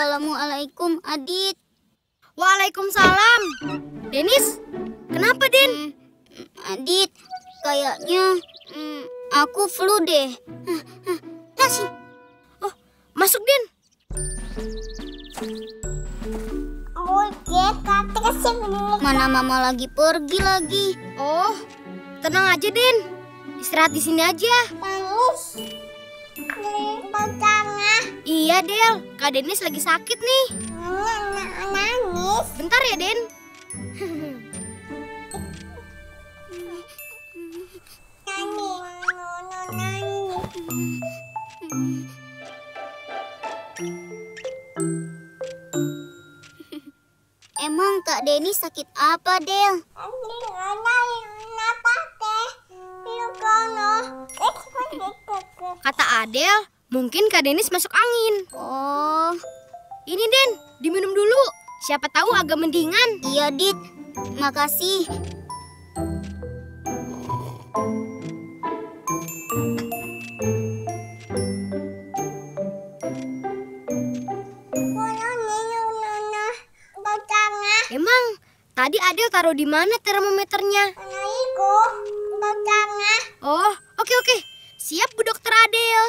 Assalamualaikum, Adit. Waalaikumsalam. Denis, kenapa, Den? Hmm, Adit, kayaknya hmm, aku flu deh. Nasi. Oh, masuk, Den. Mana mama lagi pergi lagi? Oh, tenang aja, Den. Istirahat di sini aja. Nangis. Bocahnya Iya, Del. Kak Denis lagi sakit nih. nangis. Bentar ya, Den. Emang Kak Deni sakit apa, Del? Kata Adel, mungkin Kak Denis masuk angin. Oh, Ini, Den. Diminum dulu. Siapa tahu agak mendingan. iya, Dit. Makasih. Emang, tadi Adel taruh di mana termometernya? Oh, oke oke. Siap, Bu Dokter Adel.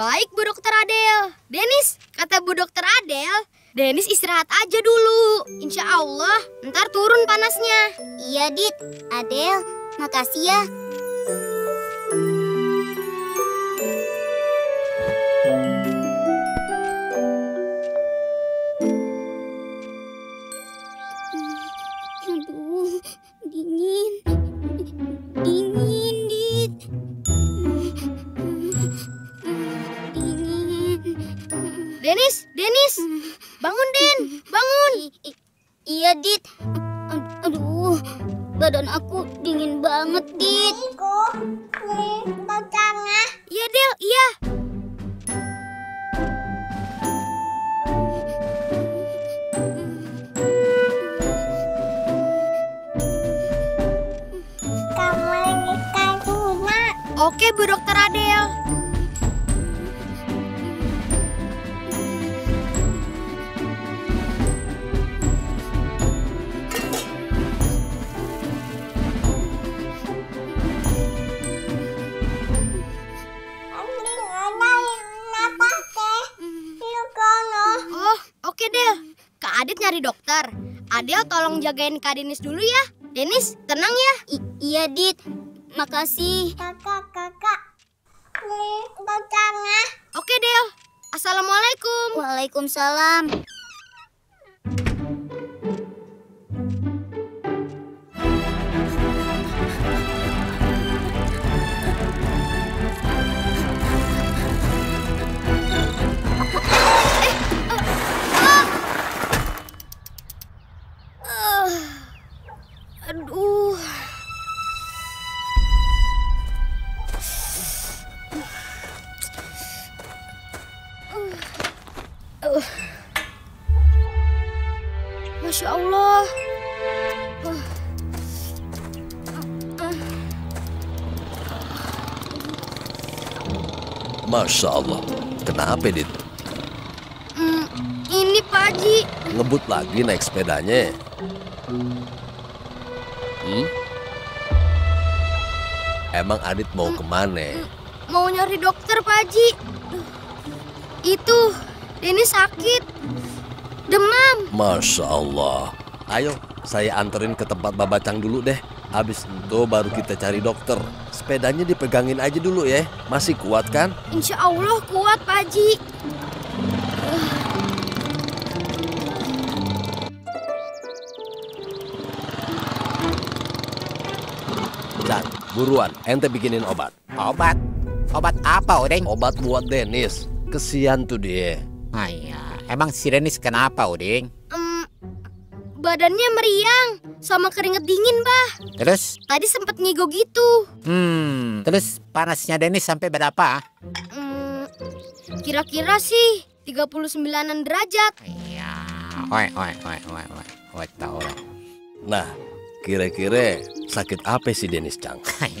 Baik, Bu Dokter Adel. Denis, kata Bu Dokter Adel, Denis istirahat aja dulu. Insya Allah, ntar turun panasnya. Iya, Dit. Adel, makasih ya. Denis, Denis, bangun Den, bangun. I- i- iya, Dit. Aduh, badan aku dingin banget, Dit. Iya Del, iya. Oke Bu Dokter Adel. Nyari dokter. Adel tolong jagain Kak Denis dulu ya. Denis, tenang ya. I- iya, Dit. Makasih. Kakak, kakak. Nih, bocahnya. Oke Del. Assalamualaikum. Waalaikumsalam. Masya Allah. Kenapa, Dit? Hmm, ini Pak Haji. Ngebut lagi naik sepedanya? Hmm? Emang Adit mau ke mana? Mau nyari dokter Pak Haji. Itu, ini sakit. Demam. Masya Allah. Ayo, saya anterin ke tempat babacang dulu deh. Habis itu baru kita cari dokter. Sepedanya dipegangin aja dulu ya. Masih kuat kan? Insya Allah kuat Pak Haji. Dan buruan, ente bikinin obat. Obat? Obat apa, Udeng? Obat buat Dennis. Kesian tuh dia. Ah, iya. Emang si Denis kenapa, Udeng? Badannya meriang sama keringet dingin, Bah. Terus? Tadi sempet ngigo gitu. Hmm, terus panasnya Denis sampai berapa? Hmm, kira-kira sih 39 derajat. Iya. Oi, oi, oi, oi, oi. Oi, tahu lah. Nah, kira-kira sakit apa sih Dennis Chang?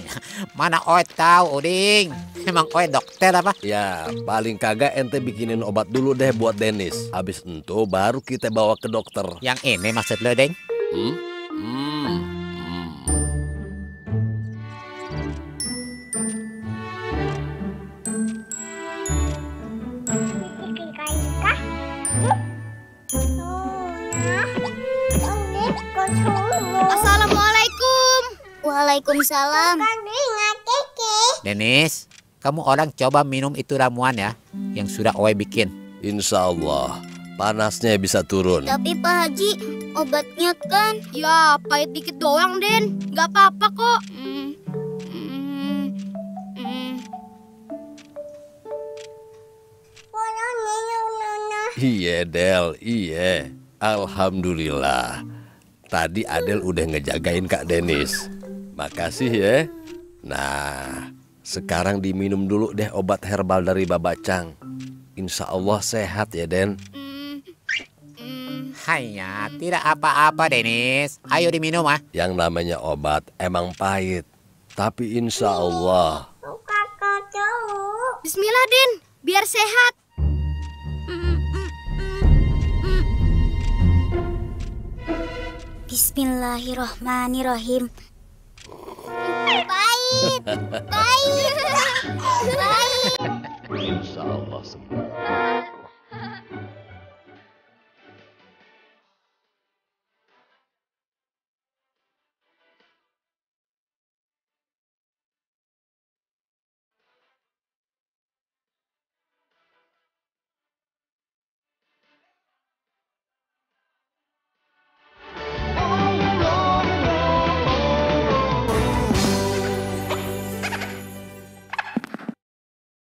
Mana oi tahu, Uding? Emang oi dokter apa? Ya, paling kagak ente bikinin obat dulu deh buat Dennis. Habis itu baru kita bawa ke dokter. Yang ini maksud lo, Deng? Hmm? Hmm. hmm. Assalamualaikum. Waalaikumsalam. Denis, kamu orang coba minum itu ramuan ya, yang sudah oi bikin. Insya Allah, panasnya bisa turun. Tapi Pak Haji, obatnya kan Ya, pahit dikit doang, Den. Gak apa-apa kok. Hmm, hmm, hmm. Boleh minum Nona. Iya Del, iya. Alhamdulillah. Tadi Adel udah ngejagain Kak Denis. Makasih ya. Nah, sekarang diminum dulu deh obat herbal dari Babacang. Insya Allah sehat ya Den. Hanya, tidak apa-apa, Denis. Ayo diminum ah. Yang namanya obat emang pahit. Tapi insya Allah. Bismillah, Den. Biar sehat. Bismillahirrohmanirrohim. Pahit, pahit, pahit. Insya Allah sembuh.